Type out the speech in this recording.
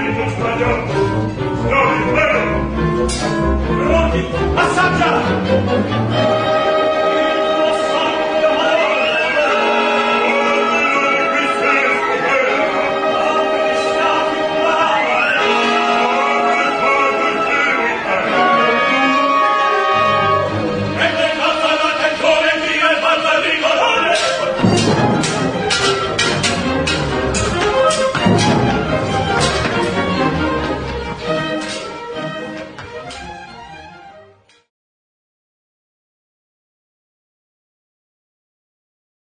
spirito sbagliato non è vero